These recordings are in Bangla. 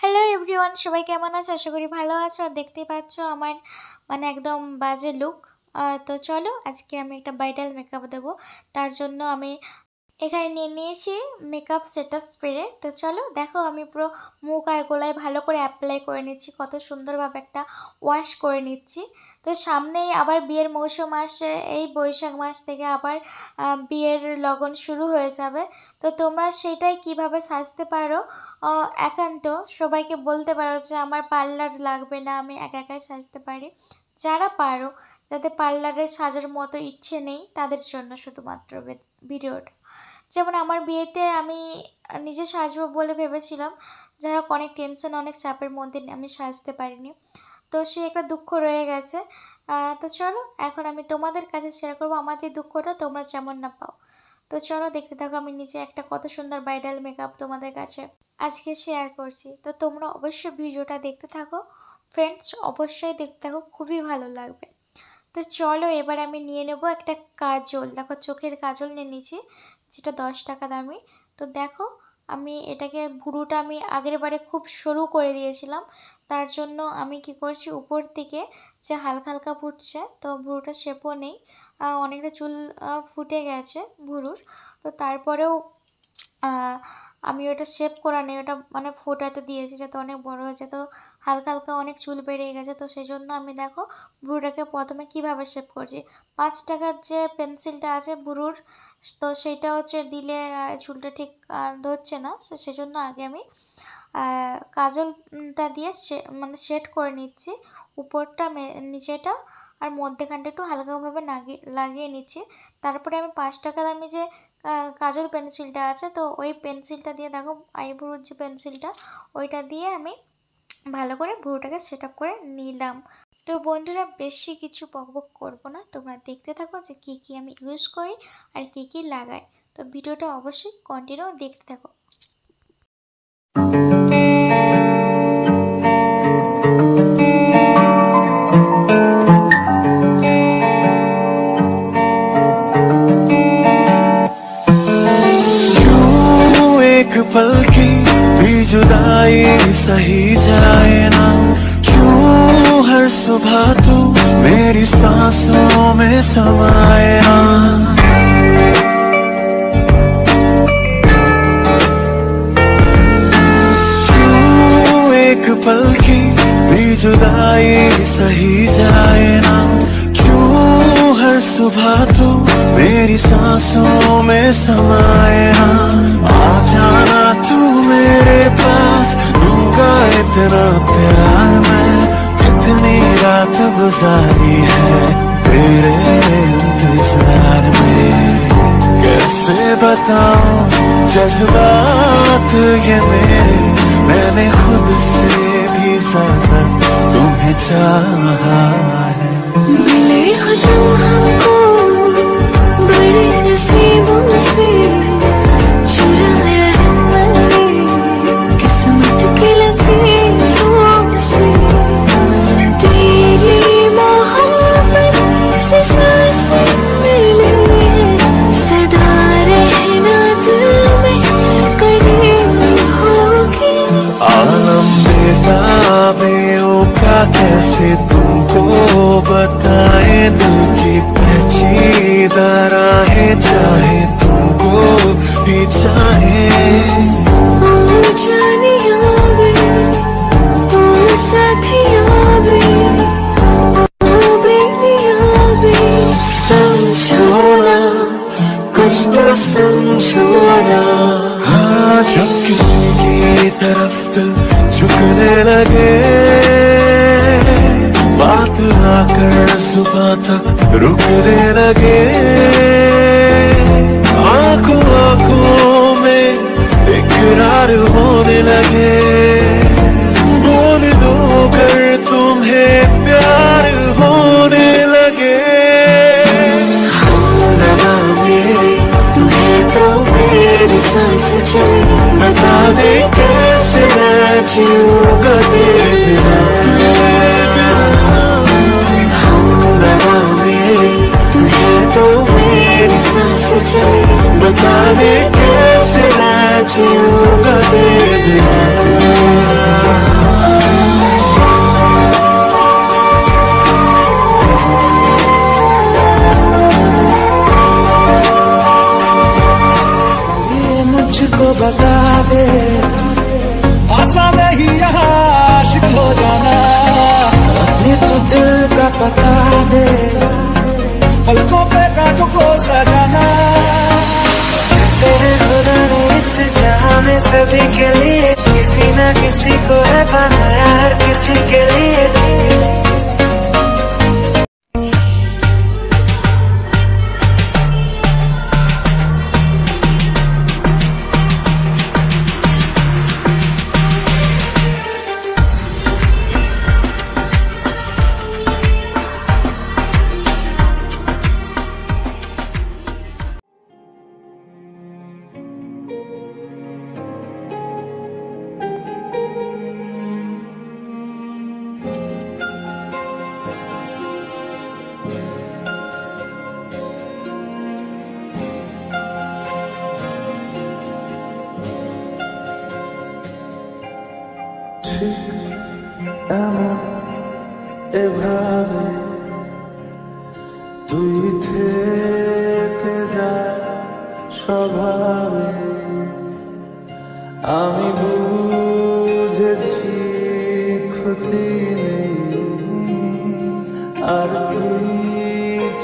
হ্যালো এভরিওয়ান সবাই কেমন আছো? আশা করি ভালো আছো আর দেখতেই পাচ্ছ আমার মানে একদম বাজে লুক তো চলো আজকে আমি একটা ব্রাইডাল মেকআপ দেবো। তার জন্য আমি এখানে নিয়ে নিয়েছি মেকআপ সেট আপ স্প্রে তো চলো দেখো আমি পুরো মুখ আর গোলায় ভালো করে অ্যাপ্লাই করে নিচ্ছি। কত সুন্দরভাবে একটা ওয়াশ করে নিচ্ছি। তো সামনেই আবার বিয়ের মৌসুম আসে। এই বৈশাখ মাস থেকে আবার বিয়ের লগন শুরু হয়ে যাবে। তো তোমরা সেটাই কীভাবে সাজতে পারো? একান্ত সবাইকে বলতে পারো যে আমার পার্লার লাগবে না, আমি একা একাই সাজতে পারি। যারা পারো, যাদের পার্লারে সাজার মতো ইচ্ছে নেই, তাদের জন্য শুধুমাত্র ভিডিওটা। যেমন আমার বিয়েতে আমি নিজে সাজবো বলে ভেবেছিলাম। যাই হোক, অনেক টেনশন, অনেক চাপের মধ্যে আমি সাজতে পারিনি। তো সে একটা দুঃখ রয়ে গেছে। তো চলো, এখন আমি তোমাদের কাছে শেয়ার করব। আমার যে দুঃখটা, তোমরা যেমন না পাও। তো চলো দেখতে থাকো আমি নিজে একটা কত সুন্দর ব্রাইডাল মেকআপ তোমাদের কাছে। আজকে শেয়ার করছি। তো তোমরা অবশ্যই ভিডিওটা দেখতে থাকো। ফ্রেন্ডস অবশ্যই দেখতে থাকো, খুবই ভালো লাগবে। তো চলো এবার আমি নিয়ে নেব একটা কাজল। দেখো চোখের কাজল নিয়ে নিয়েছি, যেটা দশ টাকা দামি। তো দেখো, আমি এটাকে ভুরুটা আমি আগের বারে খুব সরু করে দিয়েছিলাম। তার জন্য আমি কি করছি, উপর থেকে যে হালকা হালকা ফুটছে, তো ভুরুটা শেপও নেই। অনেকটা চুল ফুটে গেছে ভুরুর। তো তারপরেও আমি ওটা শেপ করা নেই, ওটা মানে ফোটাতে দিয়েছি যাতে অনেক বড় হয়েছে তো হালকা হালকা অনেক চুল বেরিয়ে গেছে। তো সেই জন্য আমি দেখো ভুরুটাকে প্রথমে কীভাবে শেপ করছি। পাঁচ টাকার যে পেন্সিলটা আছে ভুরুর, তো সেইটা হচ্ছে দিলে চুলটা ঠিক ধরছে না। সেই জন্য আগে আমি কাজলটা দিয়ে মানে সেট করে নিচ্ছি। উপরটা নিচেটা আর মধ্যেখানটা একটু হালকাভাবে লাগিয়ে লাগিয়ে নিচ্ছি। তারপরে আমি পাঁচ টাকা দামি যে কাজল পেন্সিলটা আছে, তো ওই পেন্সিলটা দিয়ে দেখো, আইব্রোর যে পেন্সিলটা, ওইটা দিয়ে আমি ভালো করে ভুরুটাকে সেট করে নিলাম। তো বন্ধুরা, বেশি কিছু বকবক করব না। তোমরা দেখতে থাকো যে কী কী আমি ইউজ করি আর কী কী লাগাই। তো ভিডিওটা অবশ্যই কন্টিনিউ দেখতে থাকো। सही जाए ना। क्यों हर सुबह तू मेरी सांसों में समाए ना? पल की भी जुदाई सही जाए ना? क्यों हर सुबह तू मेरी सांसों में समाए ना? आ जाना तू मेरे पास इतना प्यार मैं कितनी रात गुजारी है तेरे इंतज़ार में। कैसे बताऊँ जज्बात ये मेरे? मैंने खुद से भी ज़्यादा तुम्हें चाहा है। मिले हो तुम हमको बड़े नसीबों से। आकर सुबह तक रुकने लगे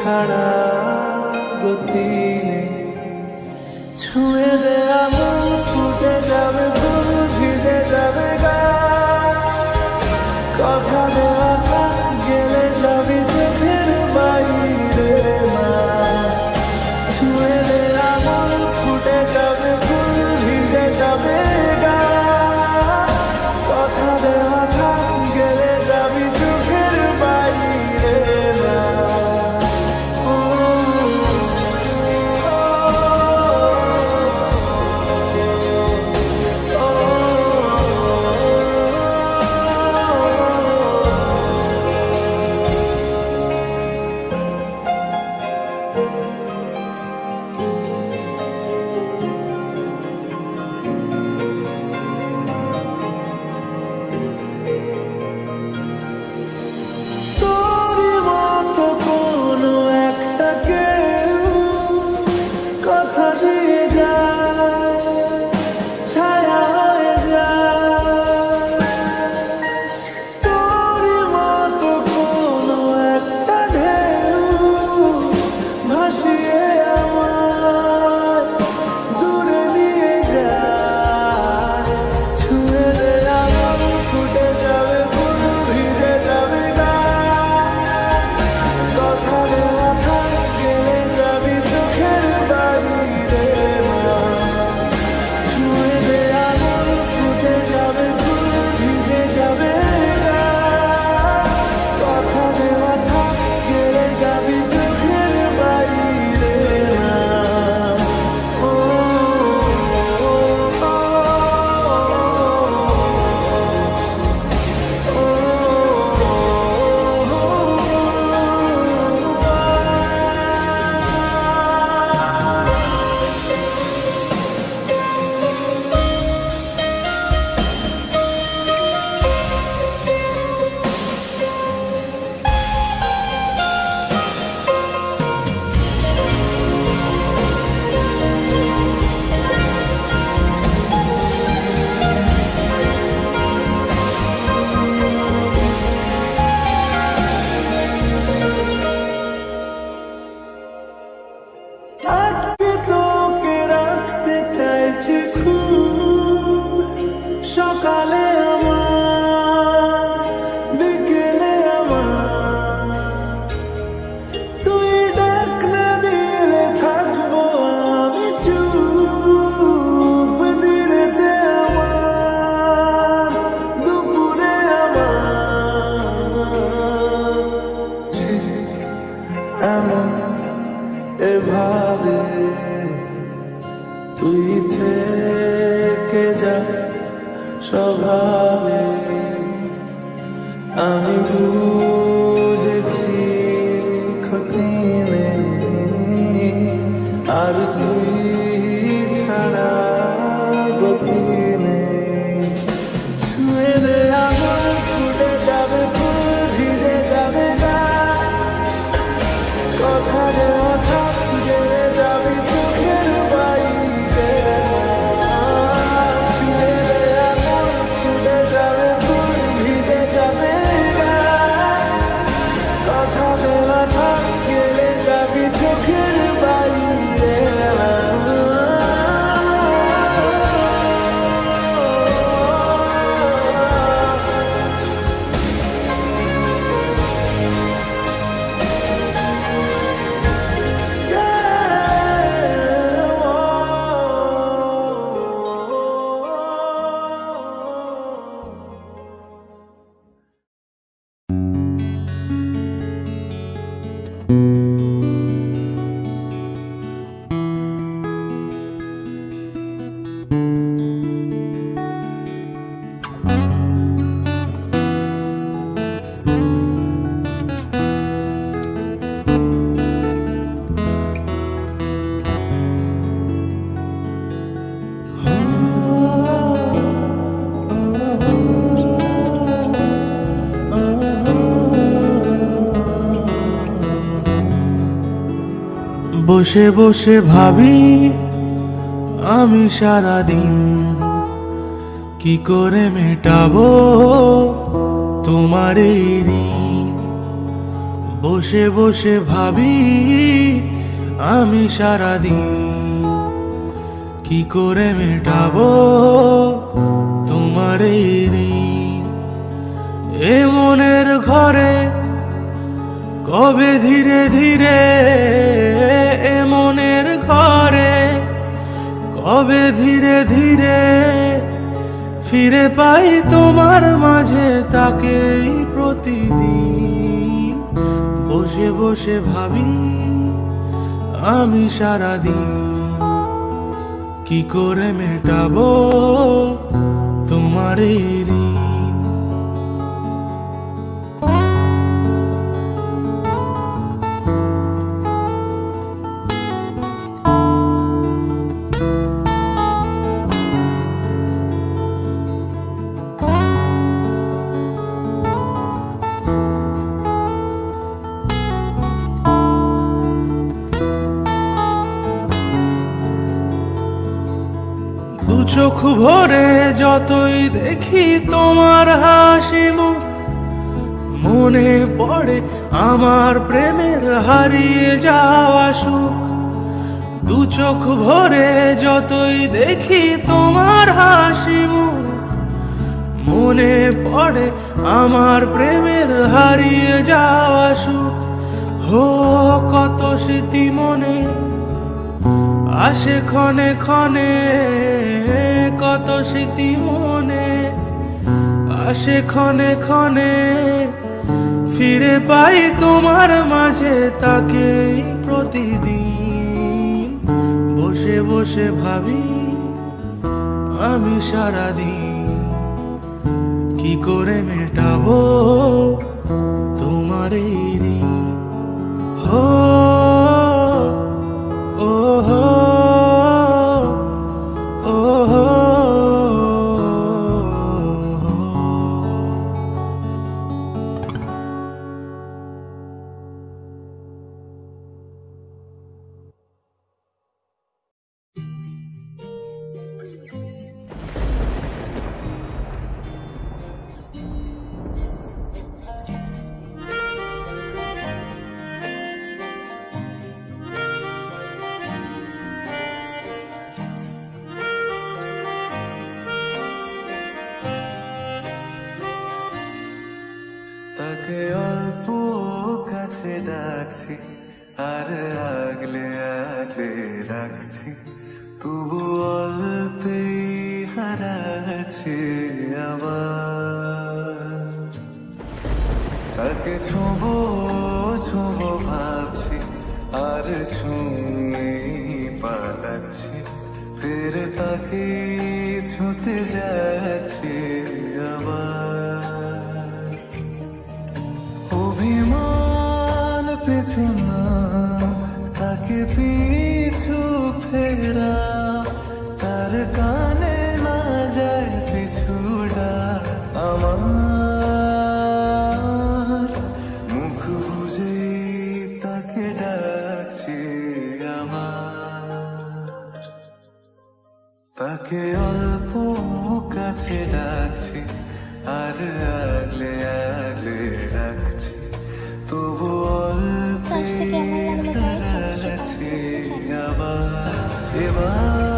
ছাড়া গতি নেই। ছুঁয়ে দেয়া ফুটে যাবে ভুল ভিজে যাবে গা এমন এভাবে তুই God had it. বসে বসে ভাবি, আমি সারাদিন কি করে মেটাবো তোমার ঋণ? বসে বসে ভাবি, আমি সারাদিন কি করে মেটাবো তোমার এই মনের ঘরে কবে ধীরে ধীরে এ মনের ঘরে, কবে ধীরে ধীরে ফিরে পাই তোমার মাঝে তাকেই প্রতিদিন। বসে বসে ভাবি আমি সারাদিন কি করে মেটাবো তোমার এই চোখ ভরে যতই দেখি তোমার হাসি মুখ, মনে পড়ে আমার প্রেমের হারিয়ে যাওয়া সুখ। দু চোখ ভরে যতই দেখি তোমার হাসি মুখ, মনে পড়ে আমার প্রেমের হারিয়ে যাওয়া সুখ। হো, কত স্মৃতি মনে। আসে ক্ষণে ক্ষণে, কত স্মৃতি মনে। আসে ক্ষণে ক্ষণে, ফিরে পাই তোমার মাঝে তাকেই প্রতিদিন। বসে বসে ভাবি আমি সারাদিন কি করে মেটাবো তোমার এই ঋণ হো ফের তাকে ছুঁতে যাচ্ছে আবার। অভিমান পিছু না তাকে পিছু তাকে অল্প কাছে ডাকছি আর আগলে আগলে রাখছি। তবু অল্প আবার কেমন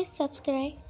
Please subscribe.